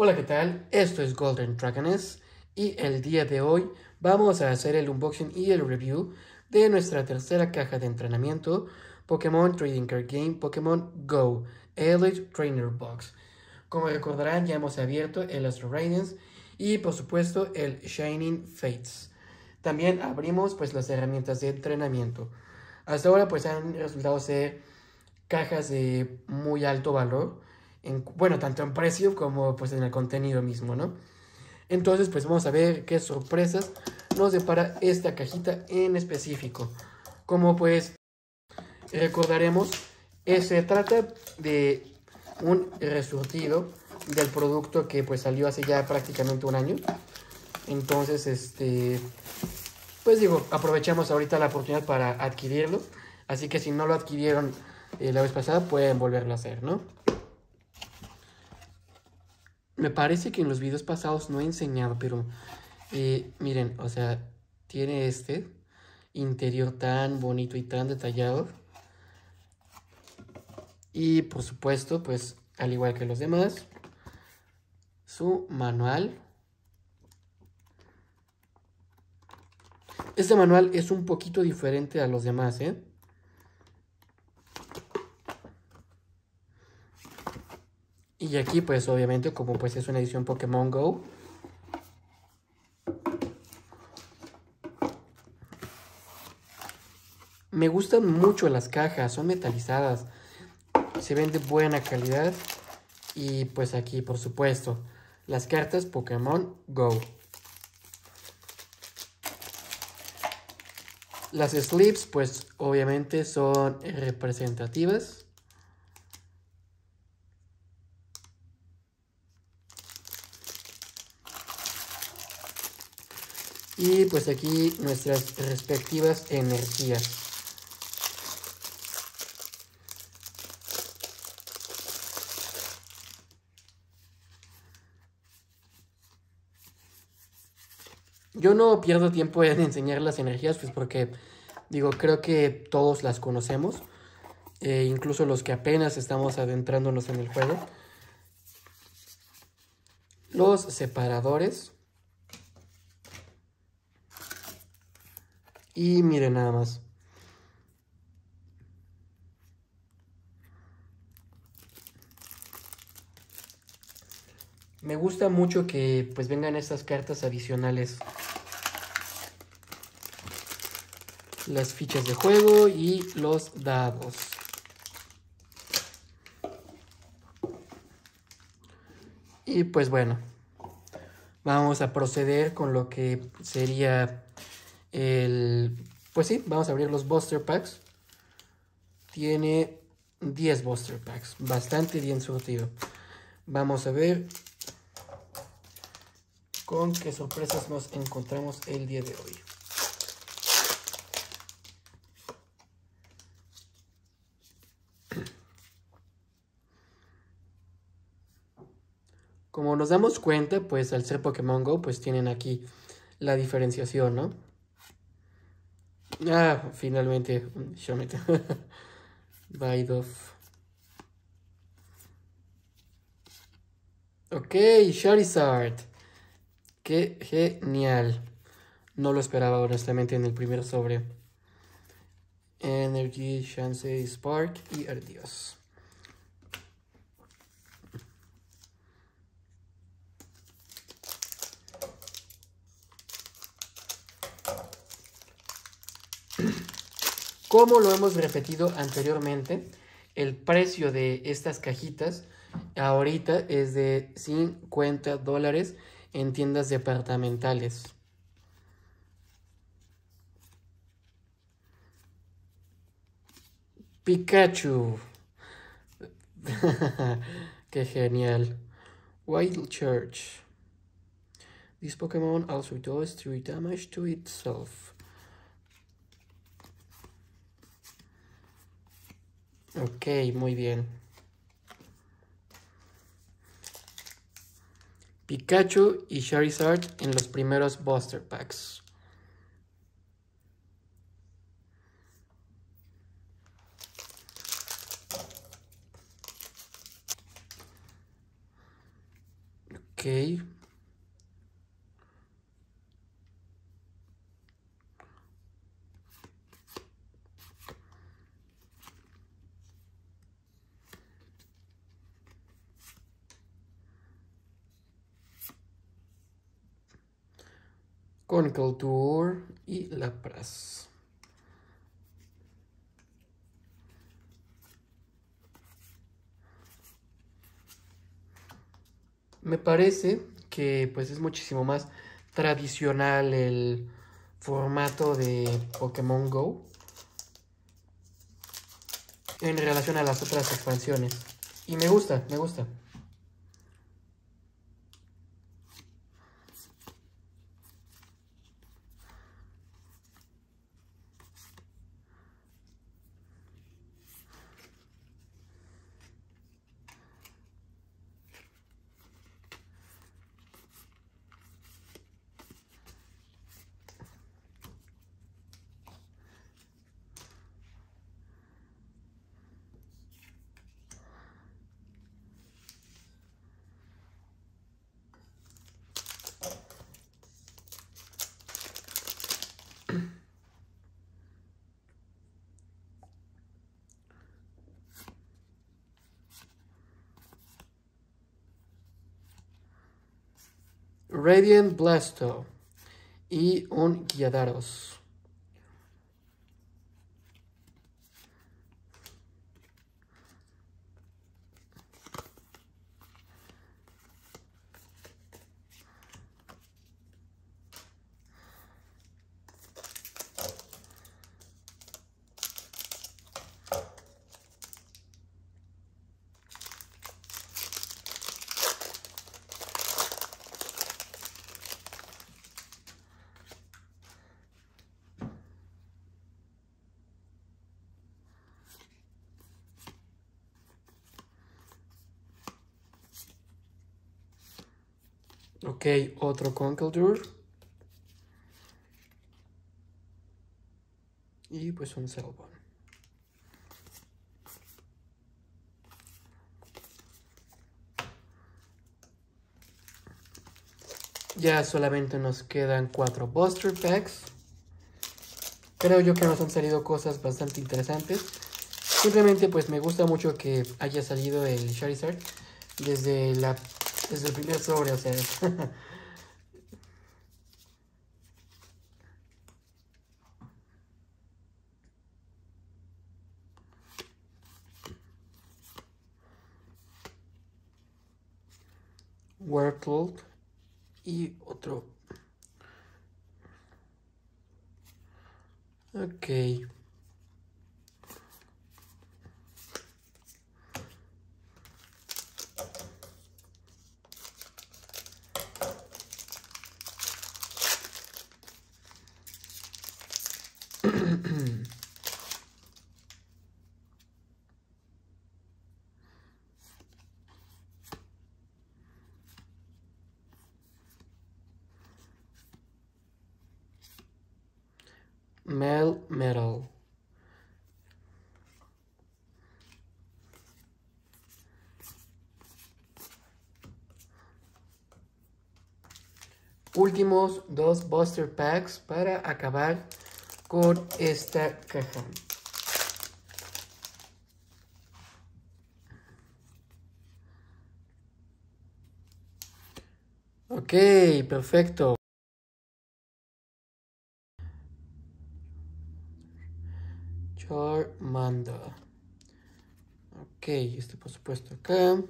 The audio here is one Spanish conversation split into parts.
Hola, ¿qué tal? Esto es Golden Dragoness y el día de hoy vamos a hacer el unboxing y el review de nuestra tercera caja de entrenamiento Pokémon Trading Card Game Pokémon Go Elite Trainer Box. Como recordarán, ya hemos abierto el Astro Radiance y por supuesto el Shining Fates. También abrimos pues las herramientas de entrenamiento. Hasta ahora pues han resultado ser cajas de muy alto valor bueno, tanto en precio como pues en el contenido mismo, ¿no? Entonces, pues vamos a ver qué sorpresas nos depara esta cajita en específico. Como pues recordaremos, eh, se trata de un resurtido del producto que pues salió hace ya prácticamente un año. Entonces, este, pues digo, aprovechamos ahorita la oportunidad para adquirirlo. Así que si no lo adquirieron eh, la vez pasada, pueden volverlo a hacer, ¿no? Me parece que en los videos pasados no he enseñado, pero eh, miren, o sea, tiene este interior tan bonito y tan detallado. Y por supuesto, pues al igual que los demás, su manual. Este manual es un poquito diferente a los demás, ¿eh? Y aquí pues obviamente como pues es una edición Pokémon GO. Me gustan mucho las cajas, son metalizadas. Se ven de buena calidad. Y pues aquí por supuesto las cartas Pokémon GO. Las slips pues obviamente son representativas. Y pues aquí nuestras respectivas energías. Yo no pierdo tiempo en enseñar las energías, pues porque, digo, creo que todos las conocemos, eh, incluso los que apenas estamos adentrándonos en el juego. Los separadores. Y miren nada más. Me gusta mucho que pues vengan estas cartas adicionales. Las fichas de juego y los dados. Y pues bueno, vamos a proceder con lo que sería el, pues sí, vamos a abrir los Buster Packs. Tiene 10 Buster Packs, bastante bien surtido. Vamos a ver con qué sorpresas nos encontramos el día de hoy. Como nos damos cuenta, pues al ser Pokémon GO, pues tienen aquí la diferenciación, ¿no? Ah, finalmente, Shomit. Baidoff. Ok, Charizard. Qué genial. No lo esperaba honestamente en el primer sobre. Energy, Chance, Spark y Adiós. Como lo hemos repetido anteriormente, el precio de estas cajitas ahorita es de 50 dólares en tiendas departamentales. Pikachu. Qué genial. Wild Church. This Pokémon also does 3 damage to itself. Ok, muy bien. Pikachu y Charizard en los primeros Buster Packs. Ok, Conical Tour y La Praz. Me parece que pues es muchísimo más tradicional el formato de Pokémon Go en relación a las otras expansiones. Y me gusta, me gusta. Radiant Blasto y un Guiadaros. Ok, otro Conkeldurr. Y pues un Selbon. Ya solamente nos quedan cuatro Buster Packs. Creo yo que nos han salido cosas bastante interesantes. Simplemente pues me gusta mucho que haya salido el Charizard desde la desde el primer sobre, o sea. Wordle y otro. Ok. Mel Metal. Últimos dos Buster Packs para acabar con esta caja. Ok, perfecto. Charmander. Ok, este por supuesto acá.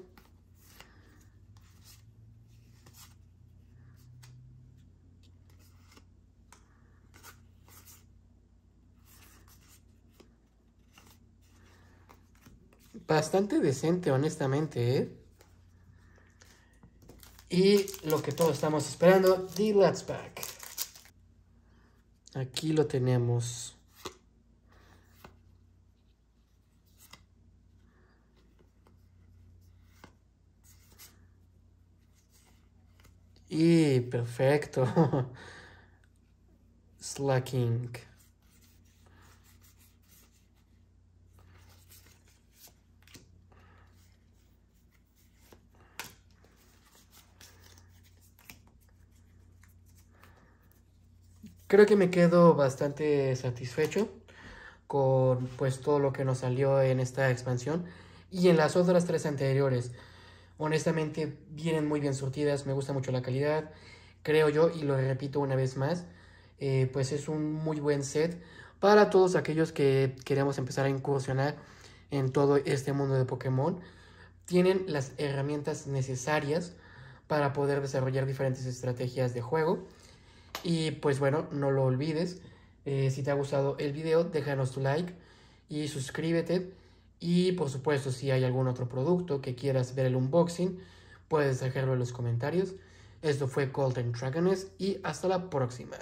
Bastante decente, honestamente, ¿eh? Y lo que todos estamos esperando, The Let's Pack. Aquí lo tenemos. Y perfecto. Slacking. Creo que me quedo bastante satisfecho con pues todo lo que nos salió en esta expansión y en las otras tres anteriores. Honestamente vienen muy bien surtidas, me gusta mucho la calidad, creo yo y lo repito una vez más, eh, pues es un muy buen set para todos aquellos que queremos empezar a incursionar en todo este mundo de Pokémon. Tienen las herramientas necesarias para poder desarrollar diferentes estrategias de juego. Y pues bueno, no lo olvides. Eh, si te ha gustado el video, déjanos tu like y suscríbete. Y por supuesto, si hay algún otro producto que quieras ver el unboxing, puedes dejarlo en los comentarios. Esto fue Golden Dragoness y hasta la próxima.